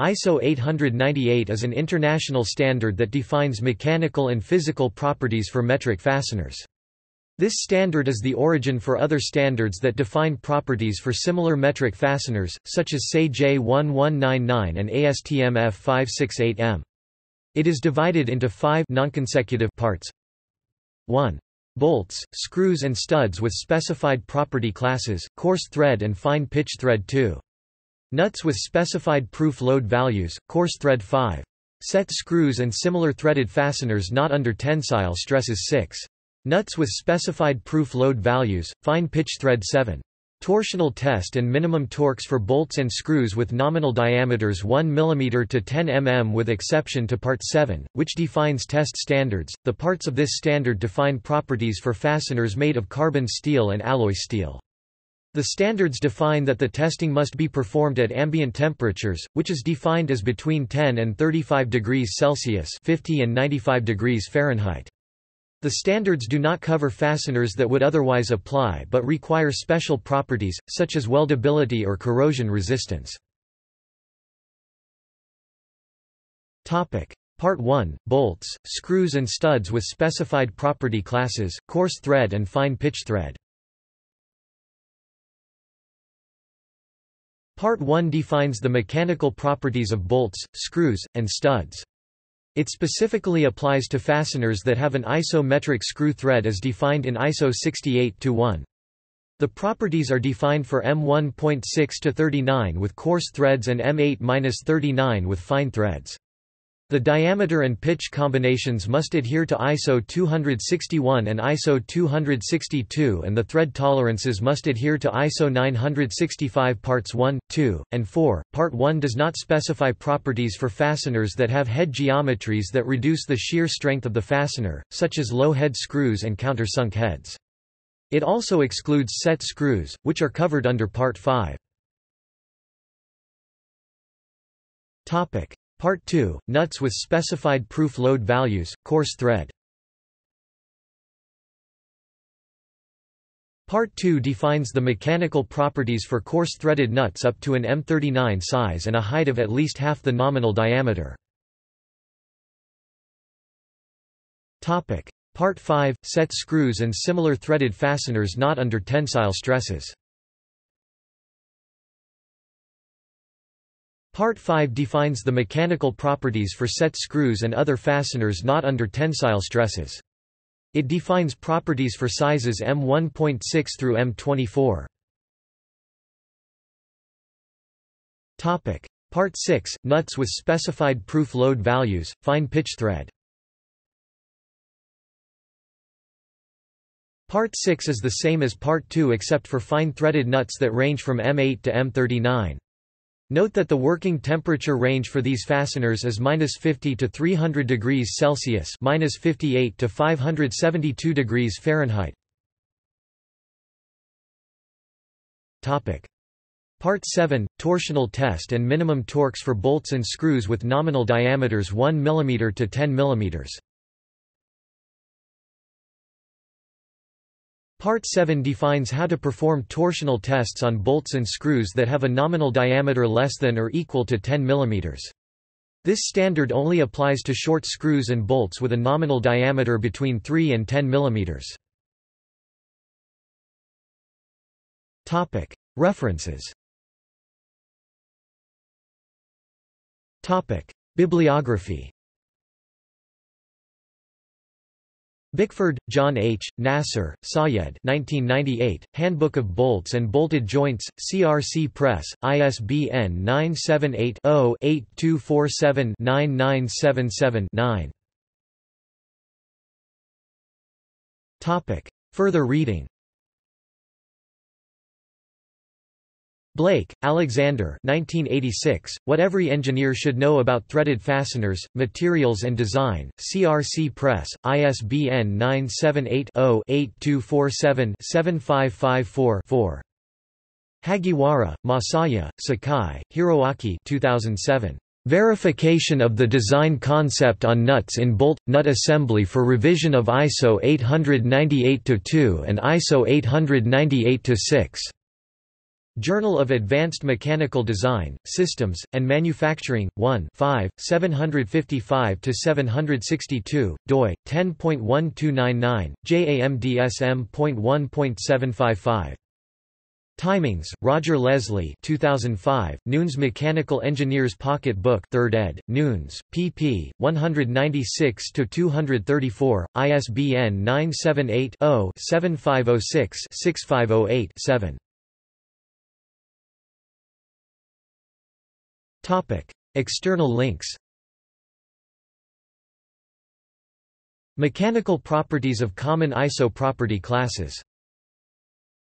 ISO 898 is an international standard that defines mechanical and physical properties for metric fasteners. This standard is the origin for other standards that define properties for similar metric fasteners, such as SAE J1199 and ASTM F568M. It is divided into five nonconsecutive parts. 1. Bolts, screws and studs with specified property classes, coarse thread and fine pitch thread 2. Nuts with specified proof load values, coarse thread 5. Set screws and similar threaded fasteners not under tensile stresses 6. Nuts with specified proof load values, fine pitch thread 7. Torsional test and minimum torques for bolts and screws with nominal diameters 1 mm to 10 mm with exception to Part 7, which defines test standards. The parts of this standard define properties for fasteners made of carbon steel and alloy steel. The standards define that the testing must be performed at ambient temperatures, which is defined as between 10 and 35 degrees Celsius 50 and 95 degrees Fahrenheit. The standards do not cover fasteners that would otherwise apply but require special properties, such as weldability or corrosion resistance. Part 1 – Bolts, screws and studs with specified property classes, coarse thread and fine pitch thread Part 1 defines the mechanical properties of bolts, screws, and studs. It specifically applies to fasteners that have an ISO metric screw thread as defined in ISO 68-1. The properties are defined for M1.6 to 39 with coarse threads and M8-39 with fine threads. The diameter and pitch combinations must adhere to ISO 261 and ISO 262 and the thread tolerances must adhere to ISO 965 parts 1, 2, and 4. Part 1 does not specify properties for fasteners that have head geometries that reduce the shear strength of the fastener, such as low head screws and countersunk heads. It also excludes set screws, which are covered under Part 5. Topic: Part 2, nuts with specified proof load values, coarse thread. Part 2 defines the mechanical properties for coarse threaded nuts up to an M39 size and a height of at least half the nominal diameter. Part 5 – Set screws and similar threaded fasteners not under tensile stresses Part 5 defines the mechanical properties for set screws and other fasteners not under tensile stresses. It defines properties for sizes M1.6 through M24. Topic: Part 6: Nuts with specified proof load values, fine pitch thread. Part 6 is the same as Part 2 except for fine threaded nuts that range from M8 to M39. Note that the working temperature range for these fasteners is -50 to 300 degrees Celsius, -58 to 572 degrees Fahrenheit. Topic: Part 7: Torsional test and minimum torques for bolts and screws with nominal diameters 1 mm to 10 mm. Part 7 defines how to perform torsional tests on bolts and screws that have a nominal diameter less than or equal to 10 mm. This standard only applies to short screws and bolts with a nominal diameter between 3 and 10 mm. References Bibliography Bickford, John H., Nassar, Sayed 1998, Handbook of Bolts and Bolted Joints, CRC Press, ISBN 978-0-8247-9977-9 Further reading Blake, Alexander 1986, What Every Engineer Should Know About Threaded Fasteners, Materials and Design, CRC Press, ISBN 978-0-8247-7554-4. Hagiwara, Masaya, Sakai, Hiroaki 2007. Verification of the design concept on nuts in bolt nut assembly for revision of ISO 898-2 and ISO 898-6. Journal of Advanced Mechanical Design, Systems, and Manufacturing, 1 5, 755–762, doi, 10.1299, JAMDSM.1.755. Timings, Roger Leslie 2005, Newnes Mechanical Engineers Pocket Book 3rd ed., Newnes, pp. 196–234, ISBN 978-0-7506-6508-7. External links Mechanical properties of common ISO property classes